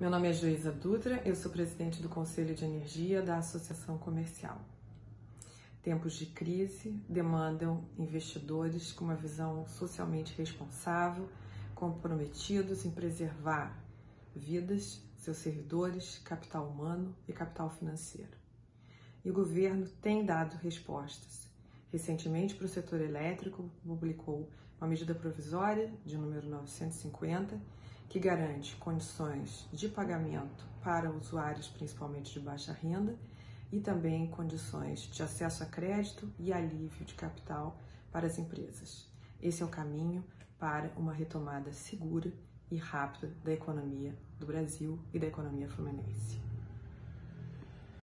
Meu nome é Joísa Dutra, eu sou presidente do Conselho de Energia da Associação Comercial. Tempos de crise demandam investidores com uma visão socialmente responsável, comprometidos em preservar vidas, seus servidores, capital humano e capital financeiro. E o governo tem dado respostas. Recentemente, para o setor elétrico, publicou uma medida provisória de número 950 que garante condições de pagamento para usuários, principalmente de baixa renda, e também condições de acesso a crédito e alívio de capital para as empresas. Esse é o caminho para uma retomada segura e rápida da economia do Brasil e da economia fluminense.